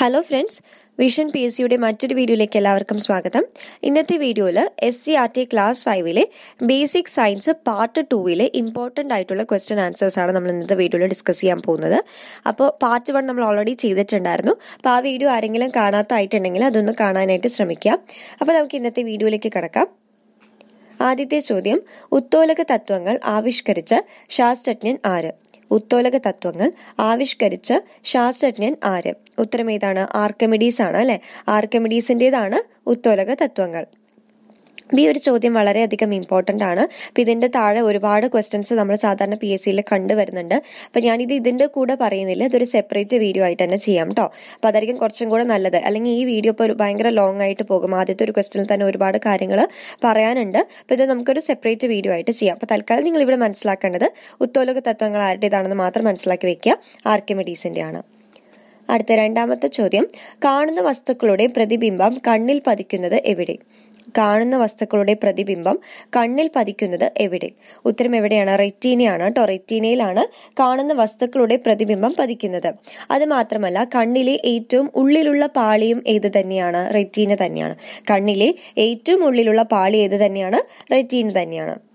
Hello friends vision P S സിയുടെ മറ്റൊരു വീഡിയോയിലേക്ക് എല്ലാവർക്കും സ്വാഗതം. ഇന്നത്തെ വീഡിയോയിൽ S C R T class ഫൈവിലെ basic science part ടൂവിലെ ഇമ്പോർട്ടന്റ് ആയിട്ടുള്ള ക്വസ്റ്റ്യൻ ആൻസേഴ്സ് ആണ് നമ്മൾ ഇന്നത്തെ വീഡിയോയിൽ ഡിസ്കസ് ചെയ്യാൻ പോകുന്നത്. അപ്പോൾ പാർട്ട് വൺ നമ്മൾ ഓൾറെഡി ചെയ്തിട്ടുണ്ടായിരുന്നു. അപ്പോൾ ആ വീഡിയോ ആരെങ്കിലും കാണാത്തായിട്ടുണ്ടെങ്കിൽ അതൊന്ന് കാണാനായിട്ട് ശ്രമിക്കാം അപ്പോൾ നമുക്ക് ഇന്നത്തെ വീഡിയോയിലേക്ക് കിടക്കാം. ആദ്യത്തെ ചോദ്യം ഉത്തോലക തത്വങ്ങൾ ആവിഷ്കരിച്ച ശാസ്ത്രജ്ഞൻ ആര്? ഉത്തോലക തത്വങ്ങൾ ആവിഷ്കരിച്ച ശാസ്ത്രജ്ഞൻ ആര്? ഉത്തരം ഏതാണ് ആർക്കമിഡീസ് ആണ് അല്ലെ? ആർക്കമിഡീസിന്റെതാണ് ഉത്തോലക തത്വങ്ങൾ ഈ ഒരു ചോദ്യം വളരെയധികം ഇമ്പോർട്ടന്റ് ആണ്. അപ്പം ഇതിന്റെ താഴെ ഒരുപാട് ക്വസ്റ്റ്യൻസ് നമ്മൾ സാധാരണ പി എസ് സിയിൽ കണ്ടുവരുന്നുണ്ട് അപ്പം ഞാനിത് ഇതിന്റെ കൂടെ പറയുന്നില്ല. ഇതൊരു സെപ്പറേറ്റ് വീഡിയോ ആയിട്ട് തന്നെ ചെയ്യാം കേട്ടോ അപ്പോൾ അതായിരിക്കും കുറച്ചും കൂടെ നല്ലത്. അല്ലെങ്കിൽ ഈ വീഡിയോ ഇപ്പോൾ ഭയങ്കര ലോങ് ആയിട്ട് പോകും. ആദ്യത്തെ ഒരു ക്വസ്റ്റ്യനിൽ തന്നെ ഒരുപാട് കാര്യങ്ങൾ പറയാനുണ്ട്. അപ്പോൾ ഇത് നമുക്കൊരു സെപ്പറേറ്റ് വീഡിയോ ആയിട്ട് ചെയ്യാം. അപ്പോൾ തൽക്കാലം നിങ്ങൾ ഇവിടെ മനസ്സിലാക്കേണ്ടത് ഉത്തോലക തത്വങ്ങൾ ആരുടേതാണെന്ന് മാത്രം മനസ്സിലാക്കി വെക്കുക. ആർക്കിമിഡീസിന്റെ ആണ്. അടുത്ത രണ്ടാമത്തെ ചോദ്യം. കാണുന്ന വസ്തുക്കളുടെ പ്രതിബിംബം കണ്ണിൽ പതിക്കുന്നത് എവിടെ? കാണുന്ന വസ്തുക്കളുടെ പ്രതിബിംബം കണ്ണിൽ പതിക്കുന്നത് എവിടെ? ഉത്തരം എവിടെയാണ്? റെറ്റീനയാണ്. കേട്ടോ റെറ്റീനയിലാണ് കാണുന്ന വസ്തുക്കളുടെ പ്രതിബിംബം പതിക്കുന്നത്. അത് മാത്രമല്ല കണ്ണിലെ ഏറ്റവും ഉള്ളിലുള്ള പാളിയും ഏത് തന്നെയാണ്? റെറ്റീന തന്നെയാണ്. കണ്ണിലെ ഏറ്റവും ഉള്ളിലുള്ള പാളി ഏത് തന്നെയാണ്? റെറ്റീന തന്നെയാണ്.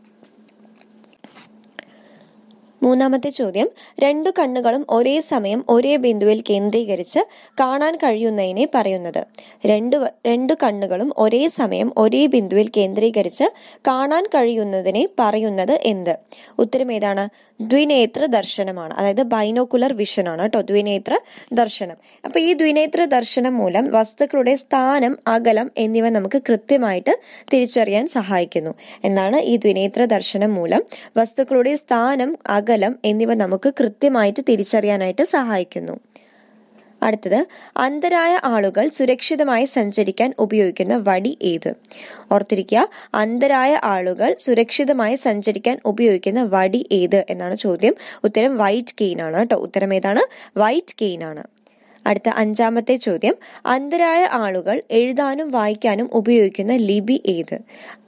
മൂന്നാമത്തെ ചോദ്യം രണ്ടു കണ്ണുകളും ഒരേ സമയം ഒരേ ബിന്ദുവിൽ കേന്ദ്രീകരിച്ച് കാണാൻ കഴിയുന്നതിനെ പറയുന്നത്. രണ്ട് രണ്ടു കണ്ണുകളും ഒരേ സമയം ഒരേ ബിന്ദുവിൽ കേന്ദ്രീകരിച്ച് കാണാൻ കഴിയുന്നതിനെ പറയുന്നത് എന്ത്? ഉത്തരം ഏതാണ്? ദ്വിനേത്ര ദർശനമാണ്. അതായത് ബൈനോക്കുലർ വിഷൻ ആണ് കേട്ടോ ദ്വിനേത്ര ദർശനം. അപ്പൊ ഈ ദ്വിനേത്ര ദർശനം മൂലം വസ്തുക്കളുടെ സ്ഥാനം അകലം എന്നിവ നമുക്ക് കൃത്യമായിട്ട് തിരിച്ചറിയാൻ സഹായിക്കുന്നു. എന്നാണ് ഈ ദ്വിനേത്ര ദർശനം മൂലം? വസ്തുക്കളുടെ സ്ഥാനം അകലം എന്നിവ നമുക്ക് കൃത്യമായിട്ട് തിരിച്ചറിയാനായിട്ട് സഹായിക്കുന്നു. അടുത്തത് അന്തരായ ആളുകൾ സുരക്ഷിതമായി സഞ്ചരിക്കാൻ ഉപയോഗിക്കുന്ന വടി ഏത്? ഓർത്തിരിക്കുക അന്തരായ ആളുകൾ സുരക്ഷിതമായി സഞ്ചരിക്കാൻ ഉപയോഗിക്കുന്ന വടി ഏത് എന്നാണ് ചോദ്യം. ഉത്തരം വൈറ്റ് കെയിൻ ആണ് കേട്ടോ. ഉത്തരം ഏതാണ്? വൈറ്റ് കെയിൻ ആണ്. അടുത്ത അഞ്ചാമത്തെ ചോദ്യം. അന്ധരായ ആളുകൾ എഴുതാനും വായിക്കാനും ഉപയോഗിക്കുന്ന ലിപി ഏത്?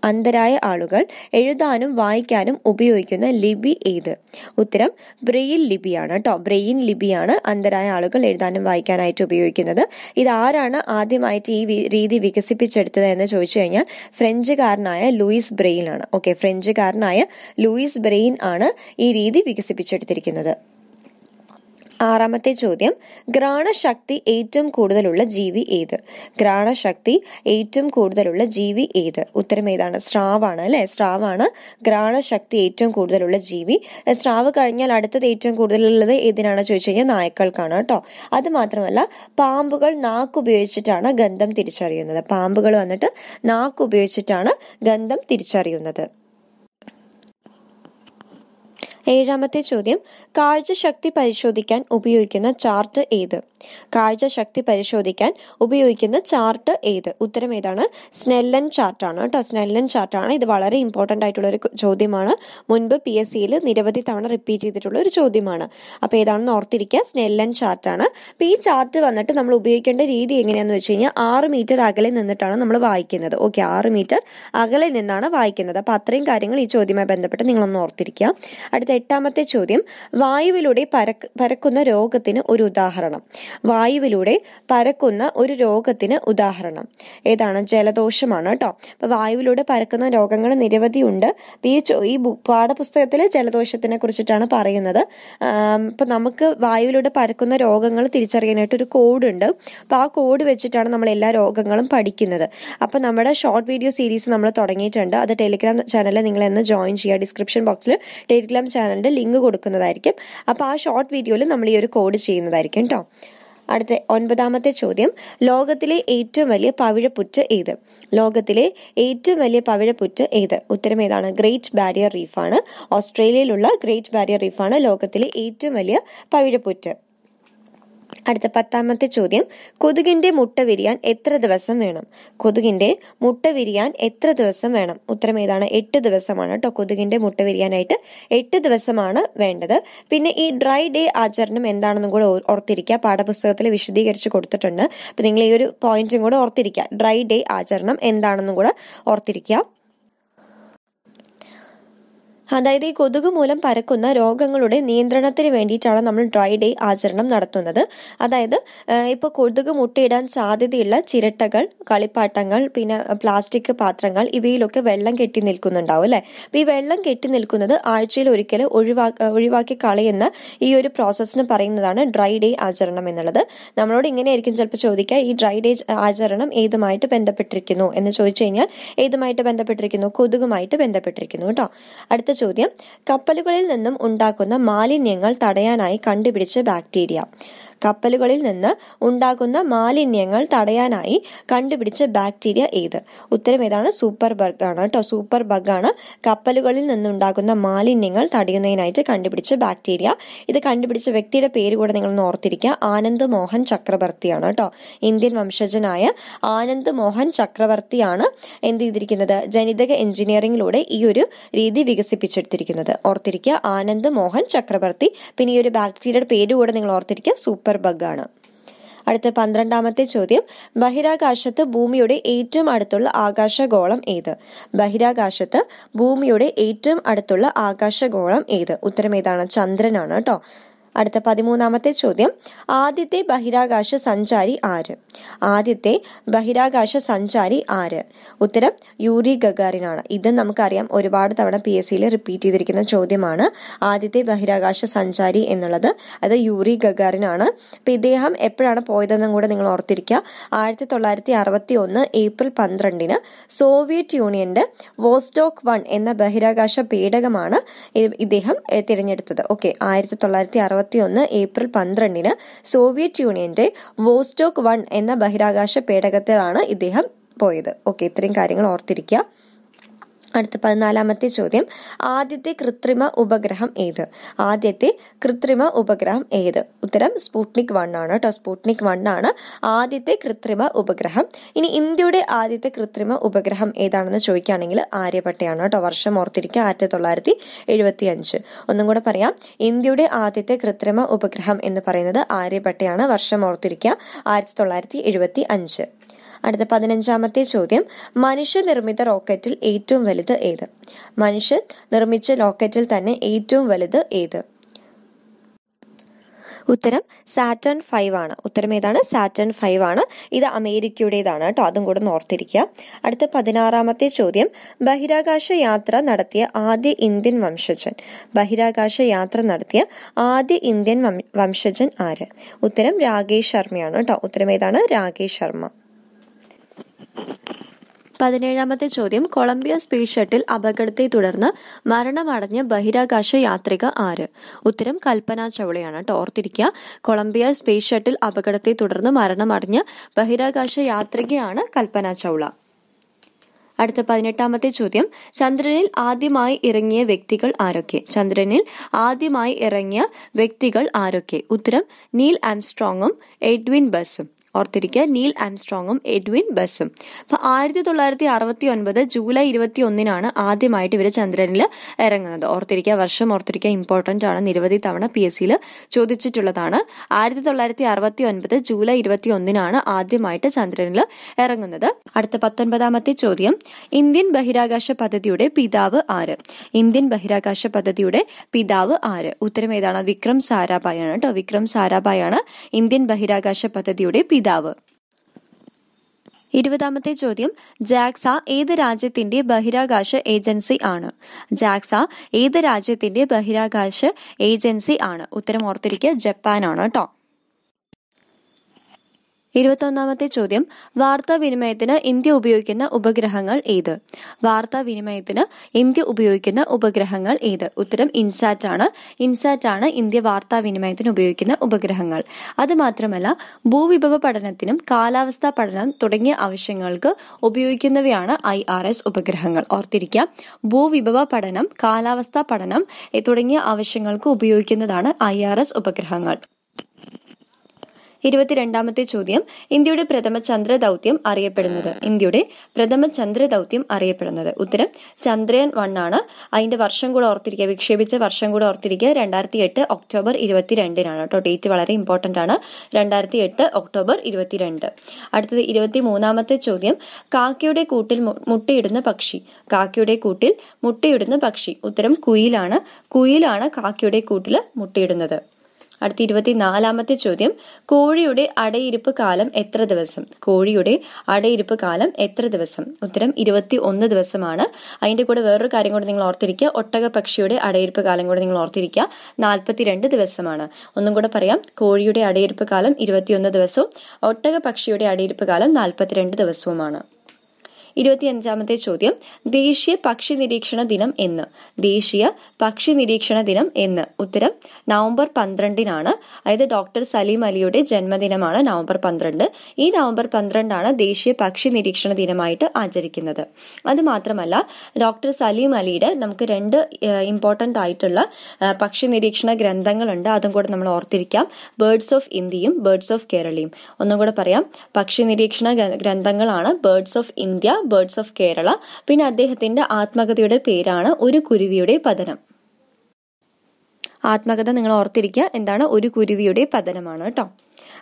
അന്ധരായ ആളുകൾ എഴുതാനും വായിക്കാനും ഉപയോഗിക്കുന്ന ലിപി ഏത്? ഉത്തരം ബ്രെയിൽ ലിപിയാണ് കേട്ടോ ബ്രെയിൻ ലിപിയാണ് അന്ധരായ ആളുകൾ എഴുതാനും വായിക്കാനായിട്ട് ഉപയോഗിക്കുന്നത്. ഇത് ആരാണ് ആദ്യമായിട്ട് ഈ രീതി വികസിപ്പിച്ചെടുത്തത് എന്ന് ചോദിച്ചു കഴിഞ്ഞാൽ ഫ്രഞ്ചുകാരനായ ലൂയിസ് ബ്രെയിൻ ആണ് ഓക്കെ ഫ്രഞ്ചുകാരനായ ലൂയിസ് ബ്രെയിൻ ആണ് ഈ രീതി വികസിപ്പിച്ചെടുത്തിരിക്കുന്നത്. ആറാമത്തെ ചോദ്യം. ഘ്രാണശക്തി ഏറ്റവും കൂടുതലുള്ള ജീവി ഏത്? ഘ്രാണശക്തി ഏറ്റവും കൂടുതലുള്ള ജീവി ഏത്? ഉത്തരം ഏതാണ്? സ്രാവാണ് അല്ലെ? സ്രാവാണ് ഘ്രാണശക്തി ഏറ്റവും കൂടുതലുള്ള ജീവി. സ്രാവ് കഴിഞ്ഞാൽ അടുത്തത് ഏറ്റവും കൂടുതലുള്ളത് ഏതിനാണ് ചോദിച്ചു കഴിഞ്ഞാൽ നായ്ക്കൾക്കാണ് കേട്ടോ. അത് മാത്രമല്ല പാമ്പുകൾ നാക്ക് ഉപയോഗിച്ചിട്ടാണ് ഗന്ധം തിരിച്ചറിയുന്നത്. പാമ്പുകൾ വന്നിട്ട് നാക്ക് ഉപയോഗിച്ചിട്ടാണ് ഗന്ധം തിരിച്ചറിയുന്നത്. ഏഴാമത്തെ ചോദ്യം കാഴ്ചശക്തി പരിശോധിക്കാൻ ഉപയോഗിക്കുന്ന ചാർട്ട് ഏത്? കാഴ്ചശക്തി പരിശോധിക്കാൻ ഉപയോഗിക്കുന്ന ചാർട്ട് ഏത്? ഉത്തരം ഏതാണ്? സ്നെല്ലൻ ചാർട്ടാണ് കേട്ടോ. സ്നെല്ലൻ ചാർട്ടാണ്. ഇത് വളരെ ഇമ്പോർട്ടന്റ് ആയിട്ടുള്ള ഒരു ചോദ്യമാണ്. മുൻപ് പി എസ് സിയിൽ നിരവധി തവണ റിപ്പീറ്റ് ചെയ്തിട്ടുള്ള ഒരു ചോദ്യമാണ്. അപ്പോൾ ഏതാണെന്ന് ഓർത്തിരിക്കുക. സ്നെല്ലൻ ചാർട്ടാണ്. അപ്പോൾ ഈ ചാർട്ട് വന്നിട്ട് നമ്മൾ ഉപയോഗിക്കേണ്ട രീതി എങ്ങനെയാണെന്ന് വെച്ച് കഴിഞ്ഞാൽ ആറ് മീറ്റർ അകലെ നിന്നിട്ടാണ് നമ്മൾ വായിക്കുന്നത്. ഓക്കെ ആറ് മീറ്റർ അകലെ നിന്നാണ് വായിക്കുന്നത്. അപ്പോൾ അത്രയും കാര്യങ്ങൾ ഈ ചോദ്യവുമായി ബന്ധപ്പെട്ട് നിങ്ങളൊന്ന് ഓർത്തിരിക്കുക. അടുത്ത എട്ടാമത്തെ ചോദ്യം വായുവിലൂടെ പരക്ക് പരക്കുന്ന രോഗത്തിന് ഒരു ഉദാഹരണം. വായുവിലൂടെ പരക്കുന്ന ഒരു രോഗത്തിന് ഉദാഹരണം. ഏതാണ്? ജലദോഷമാണ് കേട്ടോ അപ്പൊ വായുവിലൂടെ പരക്കുന്ന രോഗങ്ങൾ നിരവധി ഉണ്ട്. ഈ ഈ പാഠപുസ്തകത്തിൽ ജലദോഷത്തിനെ കുറിച്ചിട്ടാണ് പറയുന്നത്. ഇപ്പൊ നമുക്ക് വായുവിലൂടെ പരക്കുന്ന രോഗങ്ങൾ തിരിച്ചറിയാനായിട്ട് ഒരു കോഡ് ഉണ്ട് അപ്പൊ ആ കോഡ് വെച്ചിട്ടാണ് നമ്മൾ എല്ലാ രോഗങ്ങളും പഠിക്കുന്നത്. അപ്പൊ നമ്മുടെ ഷോർട്ട് വീഡിയോ സീരീസ് നമ്മൾ തുടങ്ങിയിട്ടുണ്ട്. അത് ടെലിഗ്രാം ചാനലിൽ നിങ്ങൾ എന്ന് ജോയിൻ ചെയ്യുക. ഡിസ്ക്രിപ്ഷൻ ബോക്സിൽ ടെലിഗ്രാം ചാനലിന്റെ ലിങ്ക് കൊടുക്കുന്നതായിരിക്കും. അപ്പോൾ ആ ഷോർട്ട് വീഡിയോയിൽ നമ്മൾ ഈ ഒരു കോഡ് ചെയ്യുന്നതായിരിക്കും കേട്ടോ അടുത്ത ഒൻപതാമത്തെ ചോദ്യം. ലോകത്തിലെ ഏറ്റവും വലിയ പവിഴപ്പുറ്റ് ഏത്? ലോകത്തിലെ ഏറ്റവും വലിയ പവിഴപ്പുറ്റ് ഏത്? ഉത്തരം ഏതാണ്? ഗ്രേറ്റ് ബാരിയർ റീഫാണ് ഓസ്ട്രേലിയയിലുള്ള ഗ്രേറ്റ് ബാരിയർ റീഫാണ് ലോകത്തിലെ ഏറ്റവും വലിയ പവിഴപ്പുറ്റ്. അടുത്ത പത്താമത്തെ ചോദ്യം. കൊതുകിന്റെ മുട്ട വിരിയാൻ എത്ര ദിവസം വേണം? കൊതുകിന്റെ മുട്ട വിരിയാൻ എത്ര ദിവസം വേണം? ഉത്തരം ഏതാണ്? എട്ട് ദിവസമാണ് കേട്ടോ കൊതുകിന്റെ മുട്ട വിരിയാനായിട്ട് എട്ട് ദിവസമാണ് വേണ്ടത്. പിന്നെ ഈ ഡ്രൈ ഡേ ആചരണം എന്താണെന്നും കൂടെ ഓർത്തിരിക്കുക. പാഠപുസ്തകത്തിൽ വിശദീകരിച്ച് കൊടുത്തിട്ടുണ്ട്. അപ്പൊ നിങ്ങൾ ഈ ഒരു പോയിന്റും കൂടെ ഓർത്തിരിക്കുക. ഡ്രൈ ഡേ ആചരണം എന്താണെന്നും കൂടെ ഓർത്തിരിക്കുക. അതായത് ഈ കൊതുക് മൂലം പരക്കുന്ന രോഗങ്ങളുടെ നിയന്ത്രണത്തിന് വേണ്ടിയിട്ടാണ് നമ്മൾ ഡ്രൈ ഡേ ആചരണം നടത്തുന്നത്. അതായത് ഇപ്പോൾ കൊതുക് മുട്ടയിടാൻ സാധ്യതയുള്ള ചിരട്ടകൾ കളിപ്പാട്ടങ്ങൾ പിന്നെ പ്ലാസ്റ്റിക് പാത്രങ്ങൾ ഇവയിലൊക്കെ വെള്ളം കെട്ടി നിൽക്കുന്നുണ്ടാവും അല്ലേ? അപ്പോൾ ഈ വെള്ളം കെട്ടി നിൽക്കുന്നത് ആഴ്ചയിൽ ഒരിക്കൽ ഒഴിവാ ഒഴിവാക്കി കളയുന്ന ഈ ഒരു പ്രോസസ്സിന് പറയുന്നതാണ് ഡ്രൈ ഡേ ആചരണം എന്നുള്ളത്. നമ്മളോട് ഇങ്ങനെയായിരിക്കും ചിലപ്പോൾ ചോദിക്കുക ഈ ഡ്രൈ ഡേ ആചരണം ഏതുമായിട്ട് ബന്ധപ്പെട്ടിരിക്കുന്നു? എന്ന് ചോദിച്ചു കഴിഞ്ഞാൽ ഏതുമായിട്ട് ബന്ധപ്പെട്ടിരിക്കുന്നു? കൊതുകുമായിട്ട് ബന്ധപ്പെട്ടിരിക്കുന്നു കേട്ടോ. അടുത്ത ചോദ്യം. കപ്പലുകളിൽ നിന്നും ഉണ്ടാക്കുന്ന മാലിന്യങ്ങൾ തടയാനായി കണ്ടുപിടിച്ച ബാക്ടീരിയ. കപ്പലുകളിൽ നിന്ന് ഉണ്ടാകുന്ന മാലിന്യങ്ങൾ തടയാനായി കണ്ടുപിടിച്ച ബാക്ടീരിയ ഏത്? ഉത്തരം ഏതാണ്? സൂപ്പർ ബഗ് ആണ് കേട്ടോ. സൂപ്പർ ബഗ് ആണ് കപ്പലുകളിൽ നിന്നുണ്ടാകുന്ന മാലിന്യങ്ങൾ തടയുന്നതിനായിട്ട് കണ്ടുപിടിച്ച ബാക്ടീരിയ. ഇത് കണ്ടുപിടിച്ച വ്യക്തിയുടെ പേര് കൂടെ നിങ്ങൾ ഓർത്തിരിക്കുക. ആനന്ദ് മോഹൻ ചക്രവർത്തിയാണ് കേട്ടോ. ഇന്ത്യൻ വംശജനായ ആനന്ദ് മോഹൻ ചക്രവർത്തിയാണ് എന്ത് ചെയ്തിരിക്കുന്നത്? ജനിതക എഞ്ചിനീയറിംഗിലൂടെ ഈ ഒരു രീതി വികസിപ്പിച്ചെടുത്തിരിക്കുന്നത്. ഓർത്തിരിക്കുക ആനന്ദ് മോഹൻ ചക്രവർത്തി. പിന്നെ ഈ ഒരു ബാക്ടീരിയയുടെ പേര് കൂടെ നിങ്ങൾ ഓർത്തിരിക്കുക. സൂപ്പർ ബഗ് ആണ് അടുത്ത പന്ത്രണ്ടാമത്തെ ചോദ്യം. ബഹിരാകാശത്ത് ഭൂമിയുടെ ഏറ്റവും അടുത്തുള്ള ആകാശഗോളം ഏത്? ബഹിരാകാശത്ത് ഭൂമിയുടെ ഏറ്റവും അടുത്തുള്ള ആകാശഗോളം ഏത്? ഉത്തരം ഏതാണ്? ചന്ദ്രനാണ് കേട്ടോ. അടുത്ത പതിമൂന്നാമത്തെ ചോദ്യം. ആദ്യത്തെ ബഹിരാകാശ സഞ്ചാരി ആര്? ആദ്യത്തെ ബഹിരാകാശ സഞ്ചാരി ആര്? ഉത്തരം യൂറി ഗഗാറിനാണ്. ഇത് നമുക്കറിയാം ഒരുപാട് തവണ പി എസ് സിയിൽ റിപ്പീറ്റ് ചെയ്തിരിക്കുന്ന ചോദ്യമാണ്. ആദ്യത്തെ ബഹിരാകാശ സഞ്ചാരി എന്നുള്ളത് അത് യൂറി ഗഗാറിനാണ്. അപ്പൊ ഇദ്ദേഹം എപ്പോഴാണ് പോയതെന്നും കൂടെ നിങ്ങൾ ഓർത്തിരിക്കുക. ആയിരത്തി തൊള്ളായിരത്തി അറുപത്തി ഒന്ന് ഏപ്രിൽ പന്ത്രണ്ടിന് സോവിയറ്റ് യൂണിയന്റെ വോസ്റ്റോക്ക് വൺ എന്ന ബഹിരാകാശ പേടകമാണ് ഇദ്ദേഹം തിരഞ്ഞെടുത്തത്. ഓക്കെ ആയിരത്തി തൊള്ളായിരത്തി അറുപത്തി ഒന്ന് ഏപ്രിൽ പന്ത്രണ്ടിന് സോവിയറ്റ് യൂണിയന്റെ വോസ്റ്റോക്ക് വൺ എന്ന ബഹിരാകാശ പേടകത്തിലാണ് ഇദ്ദേഹം പോയത്. ഓക്കെ ഇത്രയും കാര്യങ്ങൾ ഓർത്തിരിക്കുക. അടുത്ത പതിനാലാമത്തെ ചോദ്യം. ആദ്യത്തെ കൃത്രിമ ഉപഗ്രഹം ഏത്? ആദ്യത്തെ കൃത്രിമ ഉപഗ്രഹം ഏത്? ഉത്തരം സ്പുട്നിക് വൺ ആണ് കേട്ടോ. സ്പുട്നിക് വൺ ആണ് ആദ്യത്തെ കൃത്രിമ ഉപഗ്രഹം. ഇനി ഇന്ത്യയുടെ ആദ്യത്തെ കൃത്രിമ ഉപഗ്രഹം ഏതാണെന്ന് ചോദിക്കുകയാണെങ്കിൽ ആര്യഭട്ടയാണ് കേട്ടോ. വർഷം ഓർത്തിരിക്കുക. ആയിരത്തി തൊള്ളായിരത്തി എഴുപത്തി അഞ്ച് ഒന്നും കൂടെ പറയാം. ഇന്ത്യയുടെ ആദ്യത്തെ കൃത്രിമ ഉപഗ്രഹം എന്ന് പറയുന്നത് ആര്യഭട്ടയാണ് വർഷം ഓർത്തിരിക്കുക. ആയിരത്തി തൊള്ളായിരത്തി എഴുപത്തി അഞ്ച് അടുത്ത പതിനഞ്ചാമത്തെ ചോദ്യം. മനുഷ്യ നിർമ്മിത റോക്കറ്റിൽ ഏറ്റവും വലുത് ഏത്? മനുഷ്യൻ നിർമ്മിച്ച റോക്കറ്റിൽ തന്നെ ഏറ്റവും വലുത് ഏത്? ഉത്തരം സാറ്റേൺ ഫൈവ് ആണ്. ഉത്തരം ഏതാണ്? സാറ്റേൺ ഫൈവ് ആണ്. ഇത് അമേരിക്കയുടേതാണ് കേട്ടോ. അതും കൂടെ ഓർത്തിരിക്കുക. അടുത്ത പതിനാറാമത്തെ ചോദ്യം. ബഹിരാകാശ യാത്ര നടത്തിയ ആദ്യ ഇന്ത്യൻ വംശജൻ. ബഹിരാകാശ യാത്ര നടത്തിയ ആദ്യ ഇന്ത്യൻ വംശജൻ ആര്? ഉത്തരം രാകേഷ് ശർമ്മയാണ് കേട്ടോ. ഉത്തരം ഏതാണ്? രാകേഷ് ശർമ്മ. പതിനേഴാമത്തെ ചോദ്യം. കൊളംബിയ സ്പേസ് ഷട്ടിൽ അപകടത്തെ തുടർന്ന് മരണമടഞ്ഞ ബഹിരാകാശ യാത്രിക ആര്? ഉത്തരം കൽപ്പന ചൗളയാണ് കേട്ടോ ഓർത്തിരിക്കുക കൊളംബിയ സ്പേസ് ഷട്ടിൽ അപകടത്തെ തുടർന്ന് മരണമടഞ്ഞ ബഹിരാകാശ യാത്രികയാണ് കൽപ്പന ചൗള. അടുത്ത പതിനെട്ടാമത്തെ ചോദ്യം. ചന്ദ്രനിൽ ആദ്യമായി ഇറങ്ങിയ വ്യക്തികൾ ആരൊക്കെ? ചന്ദ്രനിൽ ആദ്യമായി ഇറങ്ങിയ വ്യക്തികൾ ആരൊക്കെ? ഉത്തരം നീൽ ആംസ്ട്രോങ്ങും എഡ്വിൻ ബസും ഓർത്തിരിക്കുക നീൽ ആംസ്ട്രോങ്ങും എഡ്വിൻ ബസും അപ്പൊ ആയിരത്തി തൊള്ളായിരത്തി അറുപത്തി ഒൻപത് ജൂലൈ ഇരുപത്തി ഒന്നിനാണ് ആദ്യമായിട്ട് ഇവർ ചന്ദ്രനിൽ ഇറങ്ങുന്നത്. ഓർത്തിരിക്കുക വർഷം ഓർത്തിരിക്കുക ഇമ്പോർട്ടന്റ് ആണ്. നിരവധി തവണ പി എസ് സിയിൽ ചോദിച്ചിട്ടുള്ളതാണ്. ആയിരത്തി തൊള്ളായിരത്തി അറുപത്തി ഒൻപത് ജൂലൈ ഇരുപത്തി ഒന്നിനാണ് ആദ്യമായിട്ട് ചന്ദ്രനിൽ ഇറങ്ങുന്നത്. അടുത്ത പത്തൊൻപതാമത്തെ ചോദ്യം ഇന്ത്യൻ ബഹിരാകാശ പദ്ധതിയുടെ പിതാവ് ആര്? ഇന്ത്യൻ ബഹിരാകാശ പദ്ധതിയുടെ പിതാവ് ആര്? ഉത്തരം ഏതാണ്? വിക്രം സാരാഭായ് ആണ് കേട്ടോ. വിക്രം സാരാഭായ് ആണ് ഇന്ത്യൻ ബഹിരാകാശ പദ്ധതിയുടെ പിതാവ്. ഇരുപതാമത്തെ ചോദ്യം. ജാക്സ ഏത് രാജ്യത്തിന്റെ ബഹിരാകാശ ഏജൻസി ആണ്? ജാക്സ ഏത് രാജ്യത്തിന്റെ ബഹിരാകാശ ഏജൻസി ആണ്? ഉത്തരം ഓർത്തിരിക്കുക. ജപ്പാനാണ് കേട്ടോ. ഇരുപത്തൊന്നാമത്തെ ചോദ്യം. വാർത്താവിനിമയത്തിന് ഇന്ത്യ ഉപയോഗിക്കുന്ന ഉപഗ്രഹങ്ങൾ ഏത്? വാർത്താവിനിമയത്തിന് ഇന്ത്യ ഉപയോഗിക്കുന്ന ഉപഗ്രഹങ്ങൾ ഏത്? ഉത്തരം ഇൻസാറ്റ് ആണ്. ഇൻസാറ്റ് ആണ് ഇന്ത്യ വാർത്താവിനിമയത്തിന് ഉപയോഗിക്കുന്ന ഉപഗ്രഹങ്ങൾ. അതുമാത്രമല്ല ഭൂവിഭവ പഠനത്തിനും കാലാവസ്ഥാ പഠനം തുടങ്ങിയ ആവശ്യങ്ങൾക്ക് ഉപയോഗിക്കുന്നവയാണ് ഐ ആർ എസ് ഉപഗ്രഹങ്ങൾ. ഓർത്തിരിക്കുക ഭൂവിഭവ പഠനം കാലാവസ്ഥാ പഠനം തുടങ്ങിയ ആവശ്യങ്ങൾക്ക് ഉപയോഗിക്കുന്നതാണ് ഐ ആർ എസ് ഉപഗ്രഹങ്ങൾ. ഇരുപത്തിരണ്ടാമത്തെ ചോദ്യം. ഇന്ത്യയുടെ പ്രഥമ ചന്ദ്ര ദൗത്യം അറിയപ്പെടുന്നത്. ഇന്ത്യയുടെ പ്രഥമ ചന്ദ്ര ദൗത്യം അറിയപ്പെടുന്നത്. ഉത്തരം ചന്ദ്രയാൻ വൺ ആണ്. അതിന്റെ വർഷം കൂടെ ഓർത്തിരിക്കുക. വിക്ഷേപിച്ച വർഷം കൂടെ ഓർത്തിരിക്കുക. രണ്ടായിരത്തി എട്ട് ഒക്ടോബർ ഇരുപത്തിരണ്ടിനാണ്. കേട്ടോ ഡേറ്റ് വളരെ ഇമ്പോർട്ടന്റ് ആണ്. രണ്ടായിരത്തി എട്ട് ഒക്ടോബർ ഇരുപത്തിരണ്ട്. അടുത്തത് ഇരുപത്തി മൂന്നാമത്തെ ചോദ്യം. കാക്കയുടെ കൂട്ടിൽ മുട്ടയിടുന്ന പക്ഷി. കാക്കയുടെ കൂട്ടിൽ മുട്ടയിടുന്ന പക്ഷി. ഉത്തരം കുയിലാണ്. കുയിലാണ് കാക്കയുടെ കൂട്ടിൽ മുട്ടയിടുന്നത്. അടുത്ത ഇരുപത്തിനാലാമത്തെ ചോദ്യം. കോഴിയുടെ അടയിരിപ്പ് കാലം എത്ര ദിവസം? കോഴിയുടെ അടയിരിപ്പ് കാലം എത്ര ദിവസം? ഉത്തരം ഇരുപത്തി ഒന്ന് ദിവസമാണ്. അതിന്റെ കൂടെ വേറൊരു കാര്യം കൂടെ നിങ്ങൾ ഓർത്തിരിക്കുക. ഒട്ടക പക്ഷിയുടെ അടയിരിപ്പ് കാലം കൂടെ നിങ്ങൾ ഓർത്തിരിക്കുക. നാൽപ്പത്തിരണ്ട് ദിവസമാണ്. ഒന്നും കൂടെ പറയാം. കോഴിയുടെ അടയിരിപ്പ് കാലം ഇരുപത്തിയൊന്ന് ദിവസവും ഒട്ടക പക്ഷിയുടെ അടയിരിപ്പ് കാലം നാൽപ്പത്തിരണ്ട് ദിവസവുമാണ്. ഇരുപത്തിയഞ്ചാമത്തെ ചോദ്യം. ദേശീയ പക്ഷി നിരീക്ഷണ ദിനം എന്ന്. ദേശീയ പക്ഷി നിരീക്ഷണ ദിനം എന്ന്. ഉത്തരം നവംബർ പന്ത്രണ്ടിനാണ്. അതായത് ഡോക്ടർ സലീം അലിയുടെ ജന്മദിനമാണ് നവംബർ പന്ത്രണ്ട്. ഈ നവംബർ പന്ത്രണ്ടാണ് ദേശീയ പക്ഷി നിരീക്ഷണ ദിനമായിട്ട് ആചരിക്കുന്നത്. അത് മാത്രമല്ല ഡോക്ടർ സലീം അലിയുടെ നമുക്ക് രണ്ട് ഇമ്പോർട്ടന്റ് ആയിട്ടുള്ള പക്ഷി നിരീക്ഷണ ഗ്രന്ഥങ്ങളുണ്ട്. അതും കൂടെ നമ്മൾ ഓർത്തിരിക്കാം. ബേർഡ്സ് ഓഫ് ഇന്ത്യയും ബേർഡ്സ് ഓഫ് കേരളയും ഒന്നും കൂടെ പറയാം. പക്ഷി നിരീക്ഷണ ഗ്രന്ഥങ്ങളാണ് birds of India birds of Kerala പിന്നെ അദ്ദേഹത്തിന്റെ ആത്മകഥയുടെ പേരാണ് ഒരു കുരുവിയുടെ പതനം. ആത്മകഥ നിങ്ങൾ ഓർത്തിരിക്കുക. എന്താണ്? ഒരു കുരുവിയുടെ പതനമാണ് കേട്ടോ.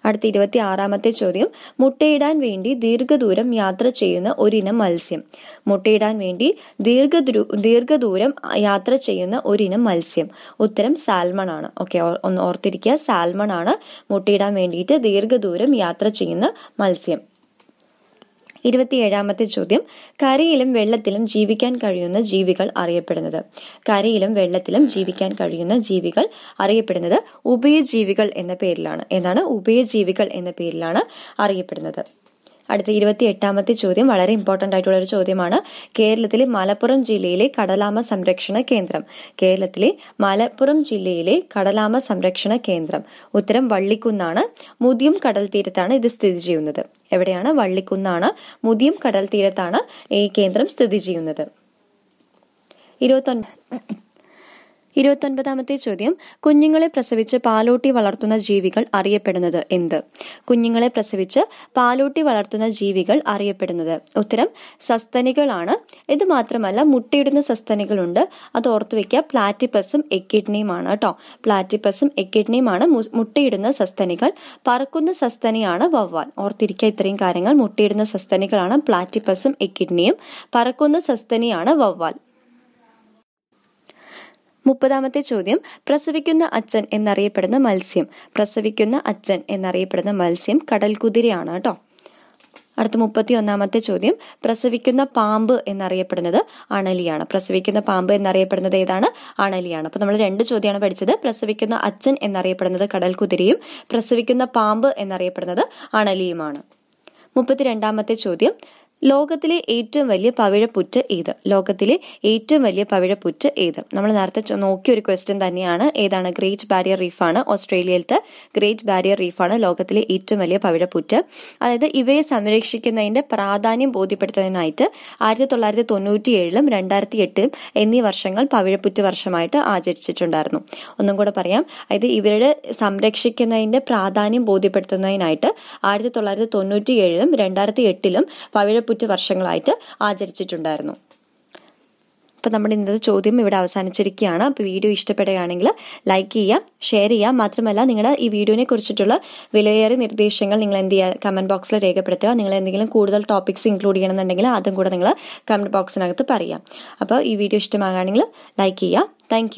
അടുത്ത ഇരുപത്തി ആറാമത്തെ ചോദ്യം. മുട്ടയിടാൻ വേണ്ടി ദീർഘദൂരം യാത്ര ചെയ്യുന്ന ഒരിനം മത്സ്യം. മുട്ടയിടാൻ വേണ്ടി ദീർഘദൂ ദീർഘദൂരം യാത്ര ചെയ്യുന്ന ഒരിനം മത്സ്യം. ഉത്തരം സാൽമൺ ആണ്. ഓക്കെ ഒന്ന് ഓർത്തിരിക്കുക. സാൽമൺ ആണ് മുട്ടയിടാൻ വേണ്ടിയിട്ട് ദീർഘദൂരം യാത്ര ചെയ്യുന്ന മത്സ്യം. ഇരുപത്തിയേഴാമത്തെ ചോദ്യം. കരയിലും വെള്ളത്തിലും ജീവിക്കാൻ കഴിയുന്ന ജീവികൾ അറിയപ്പെടുന്നത്. കരയിലും വെള്ളത്തിലും ജീവിക്കാൻ കഴിയുന്ന ജീവികൾ അറിയപ്പെടുന്നത് ഉഭയജീവികൾ എന്ന പേരിലാണ്. ഏതാണ് ഉഭയജീവികൾ എന്ന പേരിലാണ് അറിയപ്പെടുന്നത്. അടുത്ത ഇരുപത്തി എട്ടാമത്തെ ചോദ്യം വളരെ ഇമ്പോർട്ടന്റ് ആയിട്ടുള്ള ഒരു ചോദ്യമാണ്. കേരളത്തിലെ മലപ്പുറം ജില്ലയിലെ കടലാമ സംരക്ഷണ കേന്ദ്രം. കേരളത്തിലെ മലപ്പുറം ജില്ലയിലെ കടലാമ സംരക്ഷണ കേന്ദ്രം. ഉത്തരം വള്ളിക്കുന്നാണ്. മുതിയം കടൽ തീരത്താണ് ഇത് സ്ഥിതി ചെയ്യുന്നത്. എവിടെയാണ്? വള്ളിക്കുന്നാണ്. മുതിയം കടൽ തീരത്താണ് ഈ കേന്ദ്രം സ്ഥിതി ചെയ്യുന്നത്. ഇരുപത്തൊൻപത് ഇരുപത്തൊൻപതാമത്തെ ചോദ്യം കുഞ്ഞുങ്ങളെ പ്രസവിച്ച് പാലോട്ടി വളർത്തുന്ന ജീവികൾ അറിയപ്പെടുന്നത് എന്ത്? കുഞ്ഞുങ്ങളെ പ്രസവിച്ച് പാലോട്ടി വളർത്തുന്ന ജീവികൾ അറിയപ്പെടുന്നത്. ഉത്തരം സസ്തനികളാണ്. ഇത് മാത്രമല്ല മുട്ടയിടുന്ന സസ്തനികളുണ്ട്. അത് ഓർത്തു വെക്കുക പ്ലാറ്റിപ്പസും എക്കിഡ്നിയുമാണ് കേട്ടോ. പ്ലാറ്റിപ്പസും എക്കിഡ്നിയുമാണ് മുട്ടയിടുന്ന സസ്തനികൾ. പറക്കുന്ന സസ്തനിയാണ് വവ്വാൽ. ഓർത്തിരിക്കുക ഇത്രയും കാര്യങ്ങൾ. മുട്ടയിടുന്ന സസ്തനികളാണ് പ്ലാറ്റിപ്പസും എക്കിഡ്നിയും. പറക്കുന്ന സസ്തനിയാണ് വവ്വാൽ. മുപ്പതാമത്തെ ചോദ്യം. പ്രസവിക്കുന്ന അച്ഛൻ എന്നറിയപ്പെടുന്ന മത്സ്യം. പ്രസവിക്കുന്ന അച്ഛൻ എന്നറിയപ്പെടുന്ന മത്സ്യം കടൽ കുതിരയാണ് കേട്ടോ. അടുത്ത മുപ്പത്തി ഒന്നാമത്തെ ചോദ്യം. പ്രസവിക്കുന്ന പാമ്പ് എന്നറിയപ്പെടുന്നത് അണലിയാണ്. പ്രസവിക്കുന്ന പാമ്പ് എന്നറിയപ്പെടുന്നത് ഏതാണ്? അണലിയാണ്. അപ്പൊ നമ്മൾ രണ്ട് ചോദ്യമാണ് പഠിച്ചത്. പ്രസവിക്കുന്ന അച്ഛൻ എന്നറിയപ്പെടുന്നത് കടൽ കുതിരയും പ്രസവിക്കുന്ന പാമ്പ് എന്നറിയപ്പെടുന്നത് അണലിയുമാണ്. മുപ്പത്തിരണ്ടാമത്തെ ചോദ്യം. ലോകത്തിലെ ഏറ്റവും വലിയ പവിഴപ്പുറ്റ് ഏത്? ലോകത്തിലെ ഏറ്റവും വലിയ പവിഴപ്പുറ്റ് ഏത്? നമ്മൾ നേരത്തെ നോക്കിയ ഒരു ക്വസ്റ്റ്യൻ തന്നെയാണ്. ഏതാണ്? ഗ്രേറ്റ് ബാരിയർ റീഫാണ് ഓസ്ട്രേലിയയിലത്തെ ഗ്രേറ്റ് ബാരിയർ റീഫാണ് ലോകത്തിലെ ഏറ്റവും വലിയ പവിഴപ്പുറ്റ്. അതായത് ഇവയെ സംരക്ഷിക്കുന്നതിന്റെ പ്രാധാന്യം ബോധ്യപ്പെടുത്തുന്നതിനായിട്ട് ആയിരത്തി തൊള്ളായിരത്തി തൊണ്ണൂറ്റി ഏഴിലും രണ്ടായിരത്തി എട്ടിലും എന്നീ വർഷങ്ങൾ പവിഴപ്പുറ്റ് വർഷമായിട്ട് ആചരിച്ചിട്ടുണ്ടായിരുന്നു. ഒന്നും കൂടെ പറയാം. അതായത് ഇവരുടെ സംരക്ഷിക്കുന്നതിന്റെ പ്രാധാന്യം ബോധ്യപ്പെടുത്തുന്നതിനായിട്ട് ആയിരത്തി തൊള്ളായിരത്തി തൊണ്ണൂറ്റി ഏഴിലും രണ്ടായിരത്തി എട്ടിലും പവിഴപ്പുറ്റ് വർഷങ്ങളായിട്ട് ആചരിച്ചിട്ടുണ്ടായിരുന്നു. അപ്പോൾ നമ്മുടെ ഇന്നത്തെ ചോദ്യം ഇവിടെ അവസാനിച്ചിരിക്കുകയാണ്. അപ്പോൾ വീഡിയോ ഇഷ്ടപ്പെടുകയാണെങ്കിൽ ലൈക്ക് ചെയ്യുക ഷെയർ ചെയ്യുക. മാത്രമല്ല നിങ്ങളുടെ ഈ വീഡിയോനെ കുറിച്ചിട്ടുള്ള വിലയേറിയ നിർദ്ദേശങ്ങൾ നിങ്ങൾ എന്ത് ചെയ്യുക കമന്റ് ബോക്സിൽ രേഖപ്പെടുത്തുക. നിങ്ങൾ എന്തെങ്കിലും കൂടുതൽ ടോപ്പിക്സ് ഇൻക്ലൂഡ് ചെയ്യണമെന്നുണ്ടെങ്കിൽ അതും കൂടെ നിങ്ങൾ കമന്റ് ബോക്സിനകത്ത് പറയുക. അപ്പോൾ ഈ വീഡിയോ ഇഷ്ടമാകുകയാണെങ്കിൽ ലൈക്ക് ചെയ്യുക. താങ്ക്